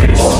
Peace.